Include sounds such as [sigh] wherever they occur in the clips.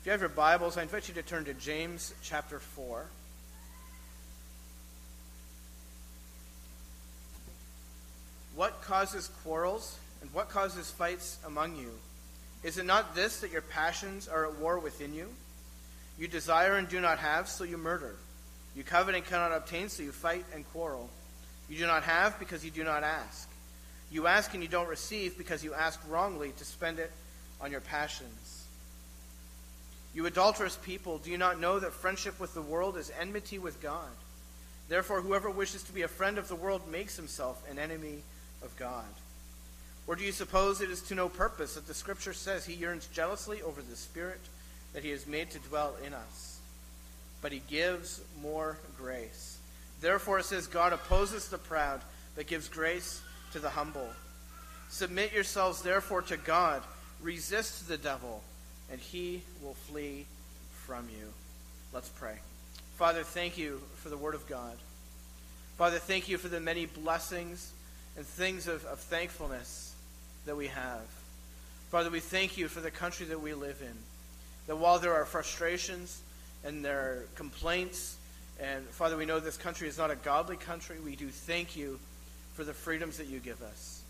If you have your Bibles, I invite you to turn to James chapter 4. What causes quarrels and what causes fights among you? Is it not this that your passions are at war within you? You desire and do not have, so you murder. You covet and cannot obtain, so you fight and quarrel. You do not have because you do not ask. You ask and you don't receive because you ask wrongly to spend it on your passions. You adulterous people, do you not know that friendship with the world is enmity with God? Therefore, whoever wishes to be a friend of the world makes himself an enemy of God. Or do you suppose it is to no purpose that the Scripture says he yearns jealously over the Spirit that he has made to dwell in us? But he gives more grace. Therefore, it says, God opposes the proud, but gives grace to the humble. Submit yourselves, therefore, to God. Resist the devil, and he will flee from you. Let's pray. Father, thank you for the Word of God. Father, thank you for the many blessings and things of, of thankfulness that we have. Father, we thank you for the country that we live in. That while there are frustrations and there are complaints, and Father, we know this country is not a godly country, we do thank you for the freedoms that you give us.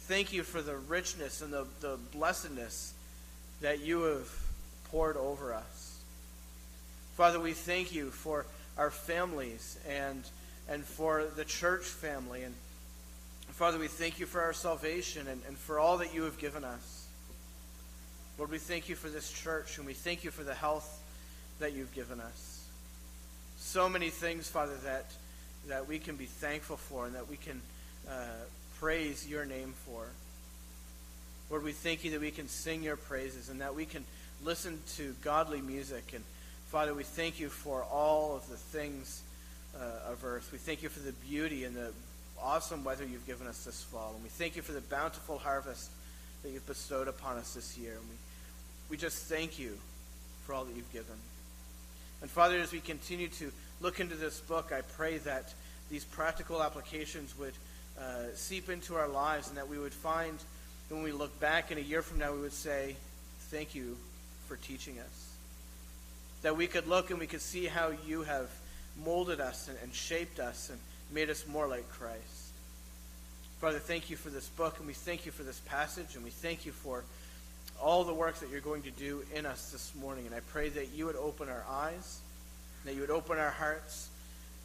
Thank you for the richness and the, the blessedness that you have poured over us. Father, we thank you for our families and, and for the church family. And Father, we thank you for our salvation and, and for all that you have given us. Lord, we thank you for this church and we thank you for the health that you've given us. So many things, Father, that, that we can be thankful for and that we can uh, praise your name for. Lord, we thank you that we can sing your praises and that we can listen to godly music. And Father, we thank you for all of the things uh, of earth. We thank you for the beauty and the awesome weather you've given us this fall. And we thank you for the bountiful harvest that you've bestowed upon us this year. And we, we just thank you for all that you've given. And Father, as we continue to look into this book, I pray that these practical applications would uh, seep into our lives and that we would find when we look back in a year from now, we would say, Thank you for teaching us. That we could look and we could see how you have molded us and, and shaped us and made us more like Christ. Father, thank you for this book, and we thank you for this passage, and we thank you for all the work that you're going to do in us this morning. And I pray that you would open our eyes, that you would open our hearts,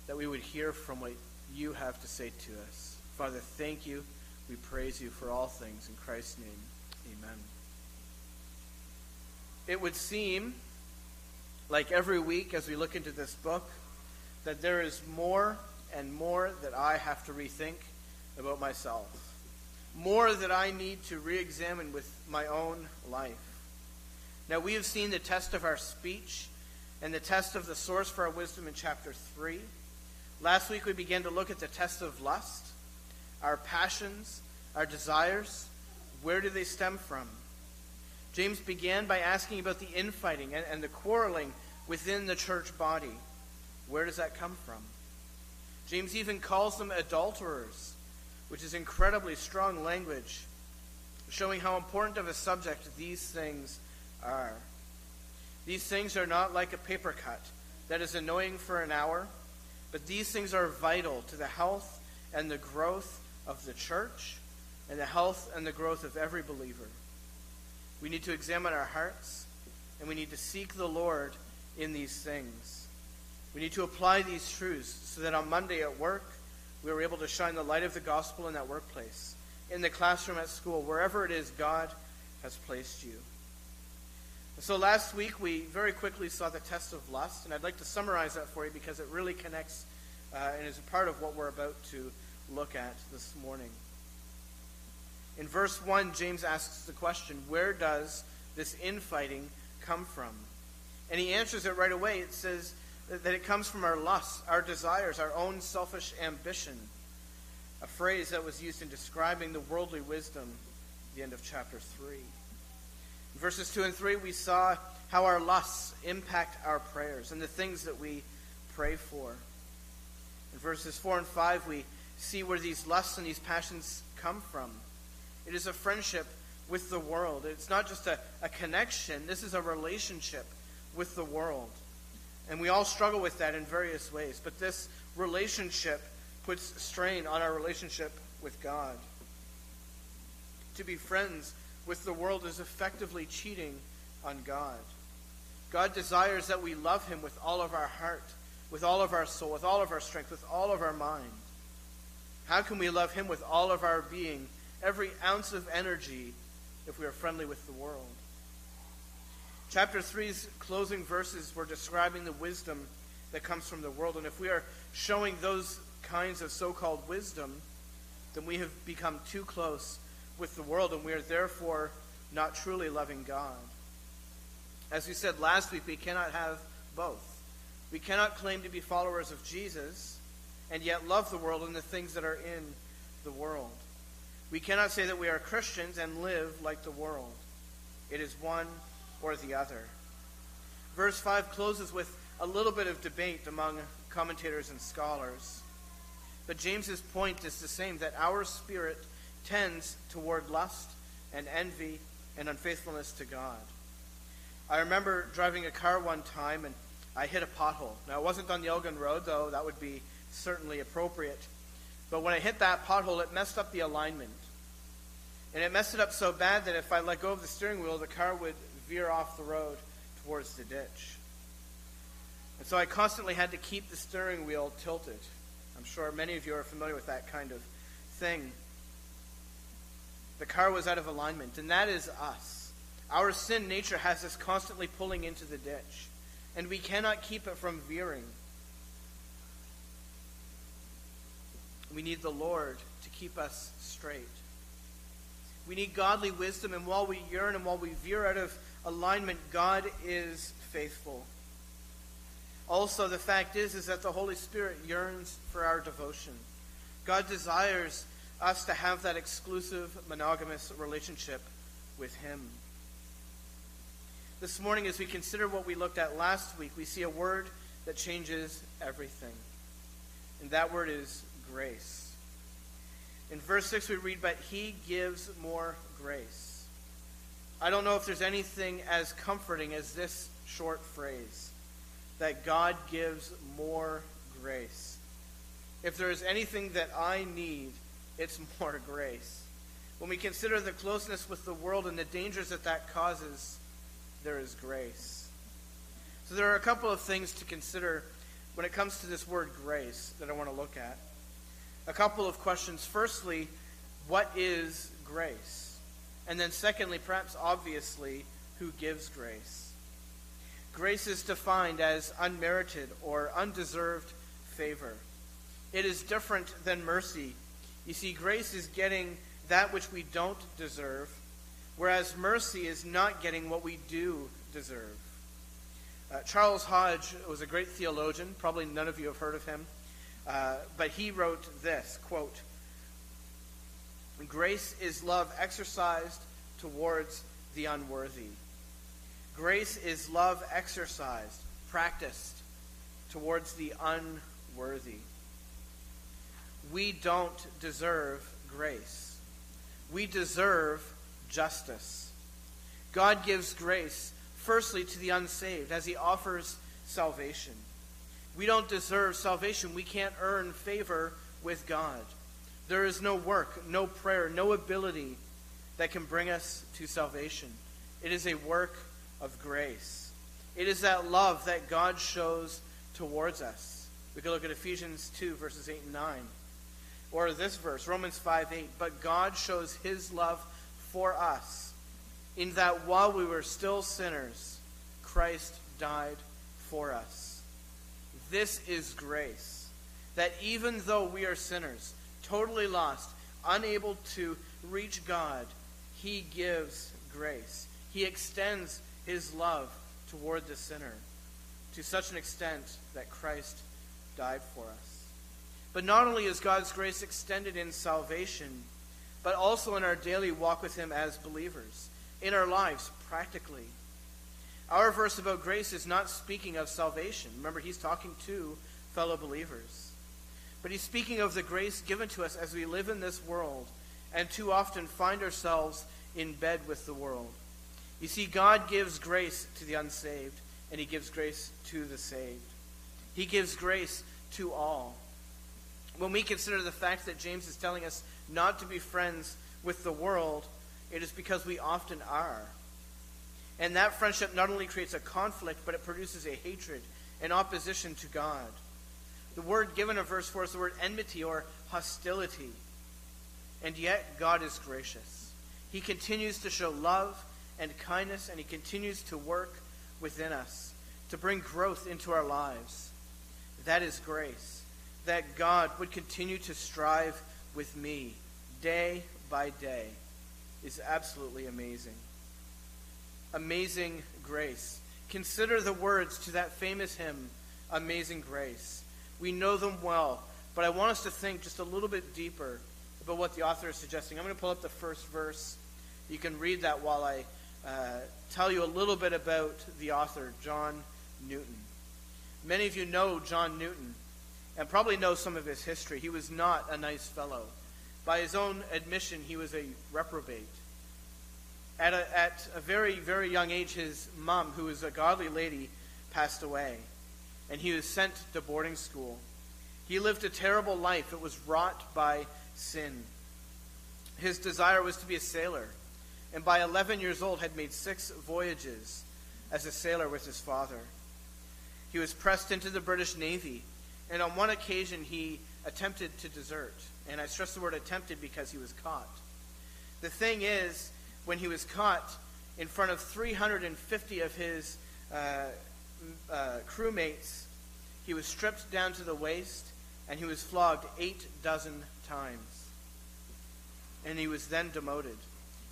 that we would hear from what you have to say to us. Father, thank you. We praise you for all things. In Christ's name, amen. It would seem like every week as we look into this book that there is more and more that I have to rethink about myself. More that I need to re examine with my own life. Now, we have seen the test of our speech and the test of the source for our wisdom in chapter 3. Last week, we began to look at the test of lust, our passions, our desires. Where do they stem from? James began by asking about the infighting and, and the quarreling within the church body. Where does that come from? James even calls them adulterers, which is incredibly strong language, showing how important of a subject these things are. These things are not like a paper cut that is annoying for an hour, but these things are vital to the health and the growth of the church and the health and the growth of every believer. We need to examine our hearts, and we need to seek the Lord in these things. We need to apply these truths so that on Monday at work, we are able to shine the light of the gospel in that workplace, in the classroom at school, wherever it is God has placed you. So last week, we very quickly saw the test of lust, and I'd like to summarize that for you because it really connects uh, and is a part of what we're about to look at this morning. In verse 1, James asks the question where does this infighting come from? And he answers it right away. It says, that it comes from our lusts, our desires, our own selfish ambition. A phrase that was used in describing the worldly wisdom at the end of chapter 3. In verses 2 and 3, we saw how our lusts impact our prayers and the things that we pray for. In verses 4 and 5, we see where these lusts and these passions come from. It is a friendship with the world. It's not just a, a connection, this is a relationship with the world. And we all struggle with that in various ways. But this relationship puts strain on our relationship with God. To be friends with the world is effectively cheating on God. God desires that we love Him with all of our heart, with all of our soul, with all of our strength, with all of our mind. How can we love Him with all of our being, every ounce of energy, if we are friendly with the world? Chapter 3's closing verses were describing the wisdom that comes from the world. And if we are showing those kinds of so called wisdom, then we have become too close with the world, and we are therefore not truly loving God. As we said last week, we cannot have both. We cannot claim to be followers of Jesus and yet love the world and the things that are in the world. We cannot say that we are Christians and live like the world. It is one or the other. Verse 5 closes with a little bit of debate among commentators and scholars. But James's point is the same that our spirit tends toward lust and envy and unfaithfulness to God. I remember driving a car one time and I hit a pothole. Now, it wasn't on the Elgin Road, though that would be certainly appropriate. But when I hit that pothole, it messed up the alignment. And it messed it up so bad that if I let go of the steering wheel, the car would veer off the road towards the ditch. And so I constantly had to keep the steering wheel tilted. I'm sure many of you are familiar with that kind of thing. The car was out of alignment, and that is us. Our sin nature has us constantly pulling into the ditch, and we cannot keep it from veering. We need the Lord to keep us straight. We need godly wisdom, and while we yearn and while we veer out of alignment, God is faithful. Also, the fact is, is that the Holy Spirit yearns for our devotion. God desires us to have that exclusive monogamous relationship with Him. This morning, as we consider what we looked at last week, we see a word that changes everything. And that word is grace. In verse 6, we read, But He gives more grace. I don't know if there's anything as comforting as this short phrase that God gives more grace. If there is anything that I need, it's [laughs] more grace. When we consider the closeness with the world and the dangers that that causes, there is grace. So there are a couple of things to consider when it comes to this word grace that I want to look at. A couple of questions. Firstly, what is grace? And then, secondly, perhaps obviously, who gives grace? Grace is defined as unmerited or undeserved favor. It is different than mercy. You see, grace is getting that which we don't deserve, whereas mercy is not getting what we do deserve. Uh, Charles Hodge was a great theologian. Probably none of you have heard of him. Uh, but he wrote this quote, Grace is love exercised towards the unworthy. Grace is love exercised, practiced towards the unworthy. We don't deserve grace. We deserve justice. God gives grace, firstly, to the unsaved as he offers salvation. We don't deserve salvation. We can't earn favor with God. There is no work, no prayer, no ability that can bring us to salvation. It is a work of grace. It is that love that God shows towards us. We could look at Ephesians 2, verses 8 and 9. Or this verse, Romans 5 8. But God shows his love for us, in that while we were still sinners, Christ died for us. This is grace. That even though we are sinners, totally lost, unable to reach God, He gives grace. He extends His love toward the sinner to such an extent that Christ died for us. But not only is God's grace extended in salvation, but also in our daily walk with Him as believers, in our lives practically. Our verse about grace is not speaking of salvation. Remember, he's talking to fellow believers. But he's speaking of the grace given to us as we live in this world and too often find ourselves in bed with the world. You see, God gives grace to the unsaved, and he gives grace to the saved. He gives grace to all. When we consider the fact that James is telling us not to be friends with the world, it is because we often are. And that friendship not only creates a conflict, but it produces a hatred and opposition to God. The word given in verse 4 is the word enmity or hostility. And yet, God is gracious. He continues to show love and kindness, and He continues to work within us to bring growth into our lives. That is grace. That God would continue to strive with me day by day is absolutely amazing. Amazing grace. Consider the words to that famous hymn, Amazing Grace. We know them well, but I want us to think just a little bit deeper about what the author is suggesting. I'm going to pull up the first verse. You can read that while I uh, tell you a little bit about the author, John Newton. Many of you know John Newton and probably know some of his history. He was not a nice fellow. By his own admission, he was a reprobate. At a, at a very, very young age, his mom, who was a godly lady, passed away, and he was sent to boarding school. He lived a terrible life. It was wrought by sin. His desire was to be a sailor, and by 11 years old had made six voyages as a sailor with his father. He was pressed into the British Navy, and on one occasion he attempted to desert. And I stress the word attempted because he was caught. The thing is, when he was caught in front of 350 of his uh, uh, crewmates, he was stripped down to the waist and he was flogged eight dozen times. And he was then demoted.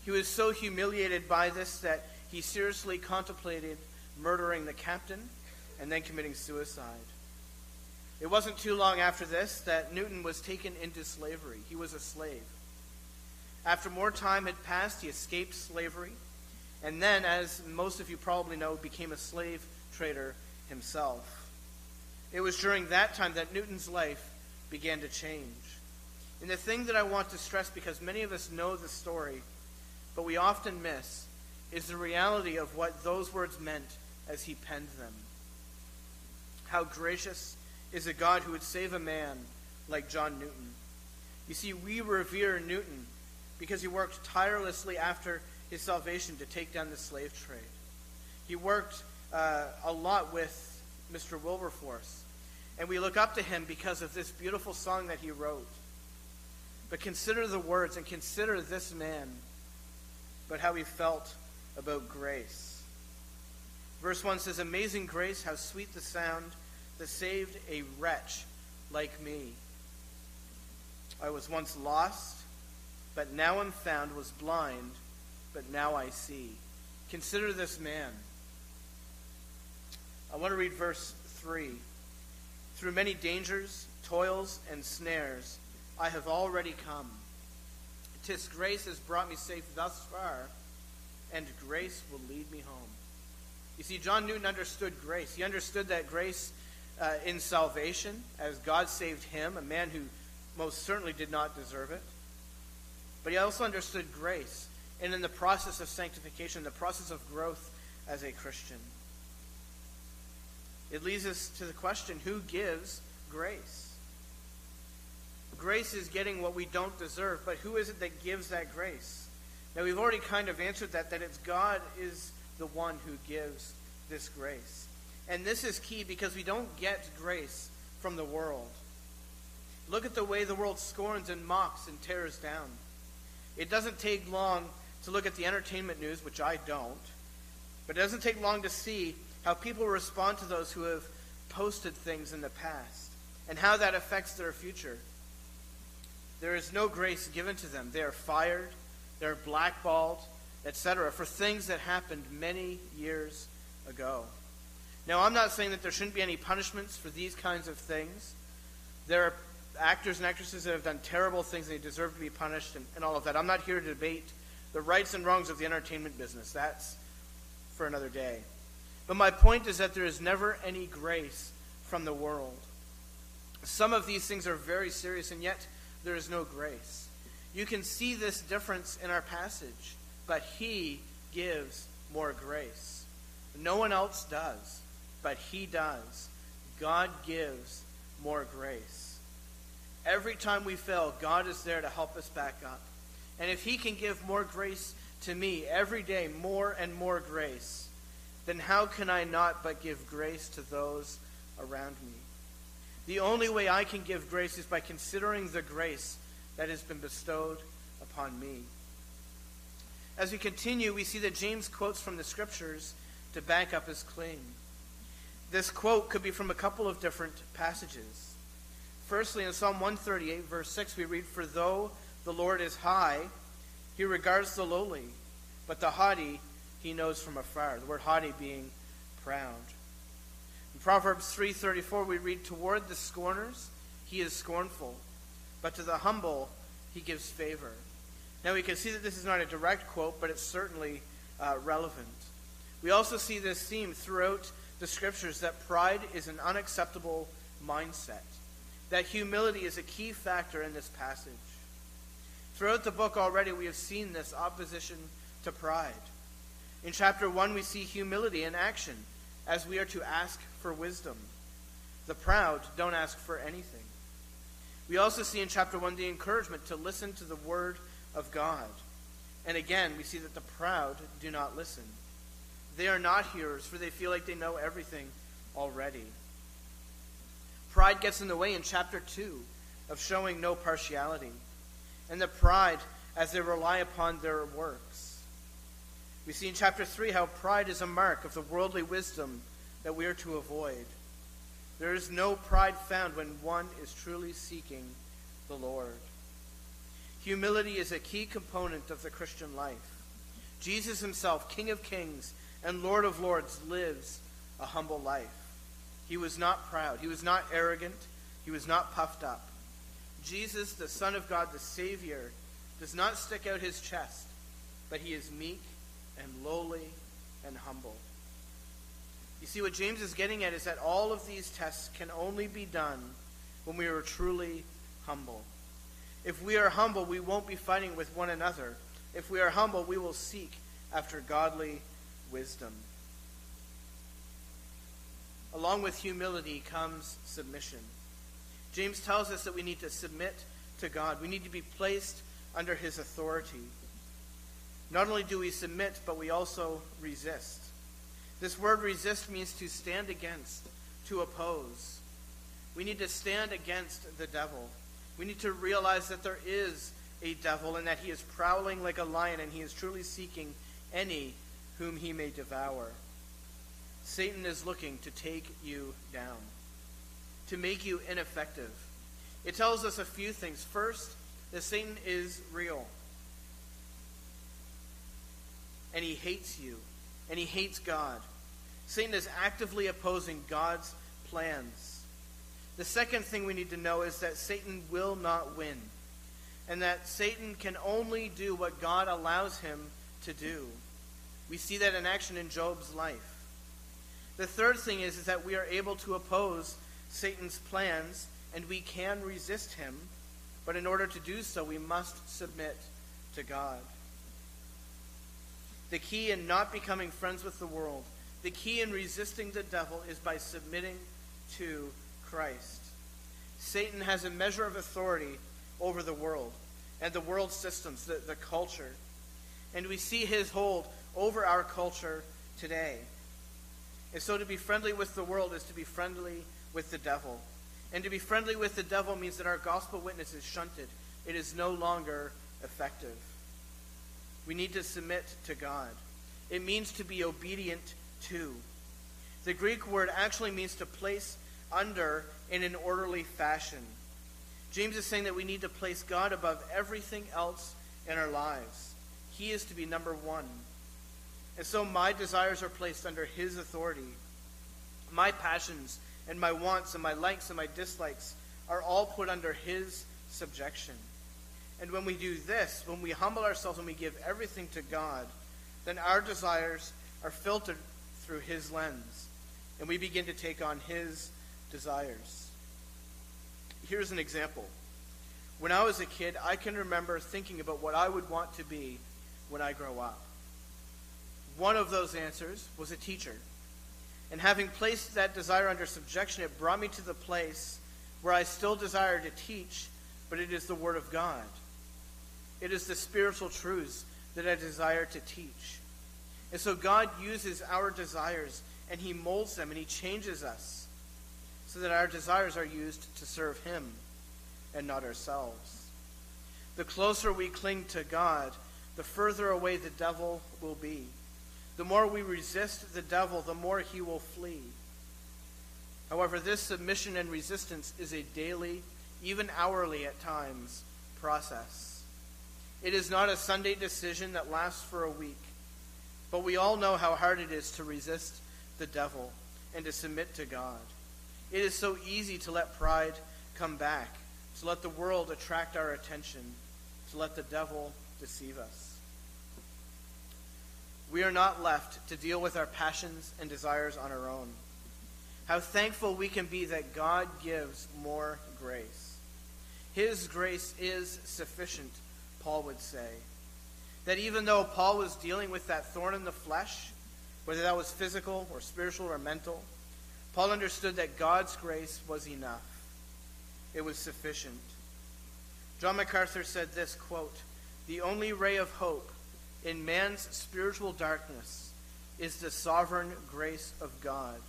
He was so humiliated by this that he seriously contemplated murdering the captain and then committing suicide. It wasn't too long after this that Newton was taken into slavery. He was a slave. After more time had passed, he escaped slavery, and then, as most of you probably know, became a slave trader himself. It was during that time that Newton's life began to change. And the thing that I want to stress, because many of us know the story, but we often miss, is the reality of what those words meant as he penned them. How gracious is a God who would save a man like John Newton. You see, we revere Newton because he worked tirelessly after his salvation to take down the slave trade. He worked uh, a lot with Mr. Wilberforce, and we look up to him because of this beautiful song that he wrote. But consider the words and consider this man, but how he felt about grace. Verse 1 says, Amazing grace, how sweet the sound that saved a wretch like me. I was once lost, but now am found, was blind, but now I see. Consider this man. I want to read verse 3. Through many dangers, toils, and snares, I have already come. Tis grace has brought me safe thus far, and grace will lead me home. You see, John Newton understood grace. He understood that grace uh, in salvation as God saved him, a man who most certainly did not deserve it. But he also understood grace, and in the process of sanctification, the process of growth as a Christian. It leads us to the question who gives grace? Grace is getting what we don't deserve, but who is it that gives that grace? Now, we've already kind of answered that, that it's God is the one who gives this grace. And this is key because we don't get grace from the world. Look at the way the world scorns and mocks and tears down. It doesn't take long to look at the entertainment news, which I don't, but it doesn't take long to see how people respond to those who have posted things in the past and how that affects their future. There is no grace given to them. They are fired, they're blackballed, etc., for things that happened many years ago. Now, I'm not saying that there shouldn't be any punishments for these kinds of things. There are actors and actresses that have done terrible things and they deserve to be punished and, and all of that. I'm not here to debate the rights and wrongs of the entertainment business. That's for another day. But my point is that there is never any grace from the world. Some of these things are very serious, and yet there is no grace. You can see this difference in our passage, but He gives more grace. No one else does. but He does. God gives more grace. Every time we fail, God is there to help us back up. And if He can give more grace to me every day, more and more grace, then how can I not but give grace to those around me? The only way I can give grace is by considering the grace that has been bestowed upon me. As we continue, we see that James quotes from the scriptures to back up his claim. This quote could be from a couple of different passages. Firstly, in Psalm 138, verse 6, we read, For though the Lord is high, he regards the lowly, but the haughty he knows from afar. The word haughty being proud. In Proverbs 3:34 we read toward the scorners he is scornful, but to the humble he gives favor. Now we can see that this is not a direct quote, but it's certainly uh, relevant. We also see this theme throughout the scriptures that pride is an unacceptable mindset, that humility is a key factor in this passage. Throughout the book already, we have seen this opposition to pride. In chapter 1, we see humility in action as we are to ask for wisdom. The proud don't ask for anything. We also see in chapter 1 the encouragement to listen to the word of God. And again, we see that the proud do not listen. They are not hearers, for they feel like they know everything already. Pride gets in the way in chapter 2 of showing no partiality and the pride as they rely upon their works. We see in chapter 3 how pride is a mark of the worldly wisdom that we are to avoid. There is no pride found when one is truly seeking the Lord. Humility is a key component of the Christian life. Jesus himself, King of kings and Lord of lords, lives a humble life. He was not proud, he was not arrogant, he was not puffed up. Jesus, the Son of God, the Savior, does not stick out his chest, but he is meek and lowly and humble. You see, what James is getting at is that all of these tests can only be done when we are truly humble. If we are humble, we won't be fighting with one another. If we are humble, we will seek after godly wisdom. Along with humility comes submission. James tells us that we need to submit to God. We need to be placed under his authority. Not only do we submit, but we also resist. This word resist means to stand against, to oppose. We need to stand against the devil. We need to realize that there is a devil and that he is prowling like a lion and he is truly seeking any whom he may devour. Satan is looking to take you down to make you ineffective. It tells us a few things. First, that Satan is real. And he hates you. And he hates God. Satan is actively opposing God's plans. The second thing we need to know is that Satan will not win. And that Satan can only do what God allows him to do. We see that in action in Job's life. The third thing is, is that we are able to oppose Satan's plans, and we can resist him, but in order to do so, we must submit to God. The key in not becoming friends with the world, the key in resisting the devil, is by submitting to Christ. Satan has a measure of authority over the world and the world systems, the, the culture. And we see his hold over our culture today. And so to be friendly with the world is to be friendly with the devil. And to be friendly with the devil means that our gospel witness is shunted, it is no longer effective. We need to submit to God. It means to be obedient to. The Greek word actually means to place under in an orderly fashion. James is saying that we need to place God above everything else in our lives. He is to be number one. And so my desires are placed under His authority. My passions and my wants and my likes and my dislikes are all put under His subjection. And when we do this, when we humble ourselves and we give everything to God, then our desires are filtered through His lens, and we begin to take on His desires. Here's an example. When I was a kid, I can remember thinking about what I would want to be when I grow up. One of those answers was a teacher. And having placed that desire under subjection, it brought me to the place where I still desire to teach, but it is the Word of God. It is the spiritual truths that I desire to teach. And so God uses our desires and He molds them and He changes us so that our desires are used to serve Him and not ourselves. The closer we cling to God, the further away the devil will be. The more we resist the devil, the more he will flee. However, this submission and resistance is a daily, even hourly at times, process. It is not a Sunday decision that lasts for a week, but we all know how hard it is to resist the devil and to submit to God. It is so easy to let pride come back, to let the world attract our attention, to let the devil deceive us. We are not left to deal with our passions and desires on our own. How thankful we can be that God gives more grace. His grace is sufficient, Paul would say. That even though Paul was dealing with that thorn in the flesh, whether that was physical or spiritual or mental, Paul understood that God's grace was enough. It was sufficient. John MacArthur said this quote, The only ray of hope in man's spiritual darkness is the sovereign grace of God,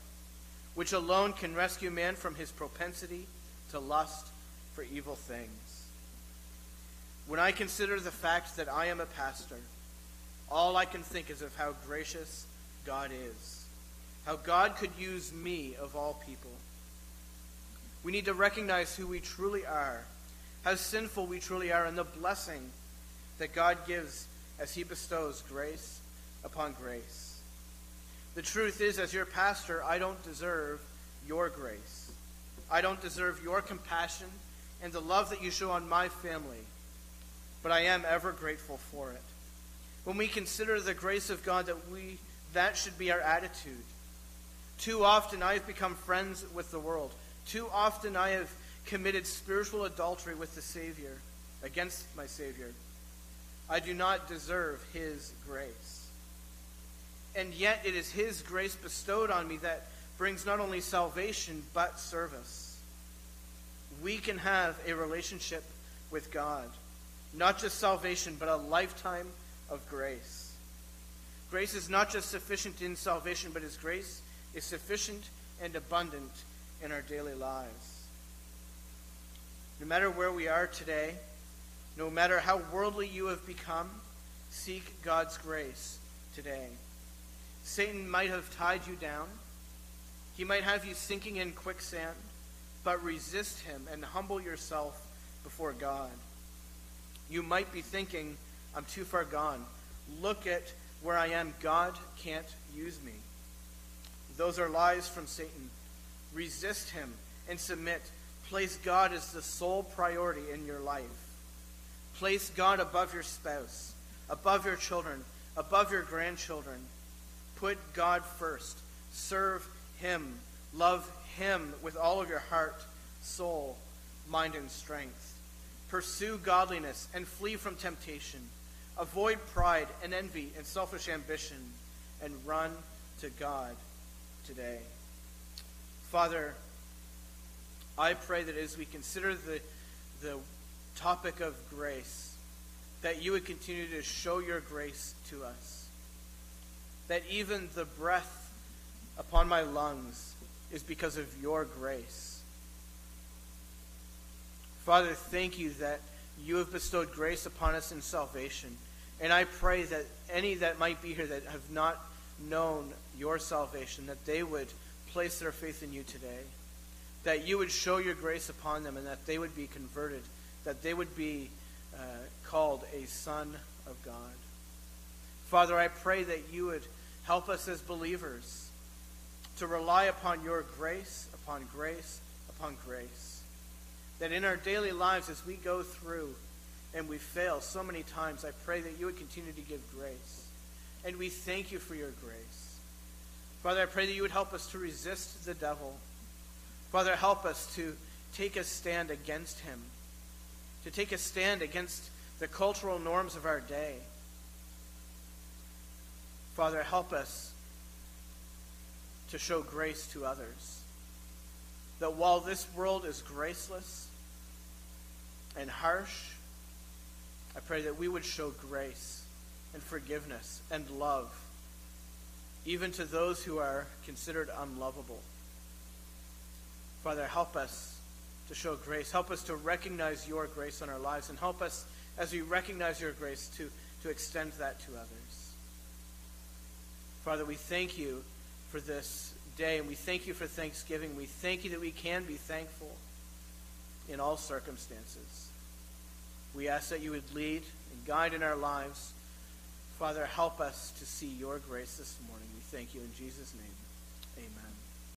which alone can rescue man from his propensity to lust for evil things. When I consider the fact that I am a pastor, all I can think is of how gracious God is, how God could use me of all people. We need to recognize who we truly are, how sinful we truly are, and the blessing that God gives as he bestows grace upon grace. The truth is, as your pastor, I don't deserve your grace. I don't deserve your compassion and the love that you show on my family, but I am ever grateful for it. When we consider the grace of God, that we that should be our attitude. Too often I have become friends with the world. Too often I have committed spiritual adultery with the Savior, against my Savior. I do not deserve his grace. And yet it is his grace bestowed on me that brings not only salvation, but service. We can have a relationship with God. Not just salvation, but a lifetime of grace. Grace is not just sufficient in salvation, but his grace is sufficient and abundant in our daily lives. No matter where we are today, no matter how worldly you have become, seek God's grace today. Satan might have tied you down. He might have you sinking in quicksand, but resist him and humble yourself before God. You might be thinking, I'm too far gone. Look at where I am. God can't use me. Those are lies from Satan. Resist him and submit. Place God as the sole priority in your life. Place God above your spouse, above your children, above your grandchildren. Put God first. Serve Him. Love Him with all of your heart, soul, mind, and strength. Pursue godliness and flee from temptation. Avoid pride and envy and selfish ambition and run to God today. Father, I pray that as we consider the, the topic of grace, that you would continue to show your grace to us. That even the breath upon my lungs is because of your grace. Father, thank you that you have bestowed grace upon us in salvation. And I pray that any that might be here that have not known your salvation, that they would place their faith in you today. That you would show your grace upon them and that they would be converted that they would be uh, called a son of God. Father, I pray that you would help us as believers to rely upon your grace, upon grace, upon grace. That in our daily lives, as we go through and we fail so many times, I pray that you would continue to give grace. And we thank you for your grace. Father, I pray that you would help us to resist the devil. Father, help us to take a stand against him to take a stand against the cultural norms of our day. Father, help us to show grace to others. That while this world is graceless and harsh, I pray that we would show grace and forgiveness and love, even to those who are considered unlovable. Father, help us to show grace. Help us to recognize your grace in our lives, and help us, as we recognize your grace, to, to extend that to others. Father, we thank you for this day, and we thank you for Thanksgiving. We thank you that we can be thankful in all circumstances. We ask that you would lead and guide in our lives. Father, help us to see your grace this morning. We thank you in Jesus' name.